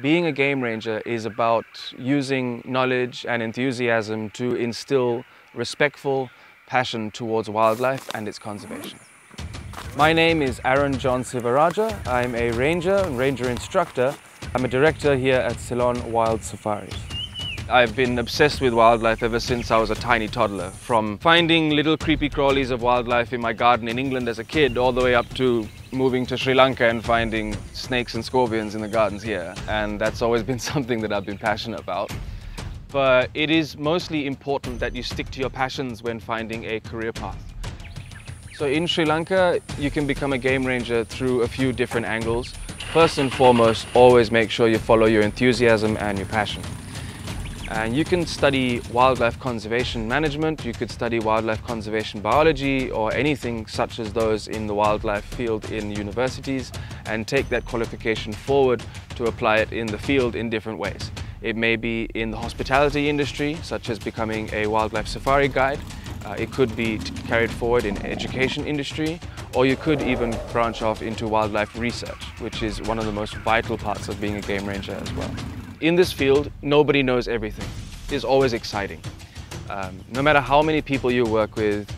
Being a game ranger is about using knowledge and enthusiasm to instill respectful passion towards wildlife and its conservation. My name is Aaron John Sivaraja. I'm a ranger and ranger instructor. I'm a director here at Ceylon Wild Safaris. I've been obsessed with wildlife ever since I was a tiny toddler. From finding little creepy crawlies of wildlife in my garden in England as a kid, all the way up to moving to Sri Lanka and finding snakes and scorpions in the gardens here. And that's always been something that I've been passionate about. But it is mostly important that you stick to your passions when finding a career path. So in Sri Lanka, you can become a game ranger through a few different angles. First and foremost, always make sure you follow your enthusiasm and your passion. And you can study wildlife conservation management, you could study wildlife conservation biology or anything such as those in the wildlife field in universities and take that qualification forward to apply it in the field in different ways. It may be in the hospitality industry, such as becoming a wildlife safari guide. Uh, it could be carried forward in education industry, or you could even branch off into wildlife research, which is one of the most vital parts of being a game ranger as well. In this field, nobody knows everything. It's always exciting. Um, no matter how many people you work with,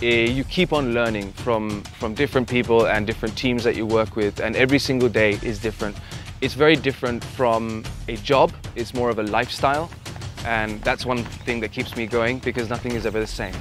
eh, you keep on learning from, from different people and different teams that you work with, and every single day is different. It's very different from a job, it's more of a lifestyle, and that's one thing that keeps me going because nothing is ever the same.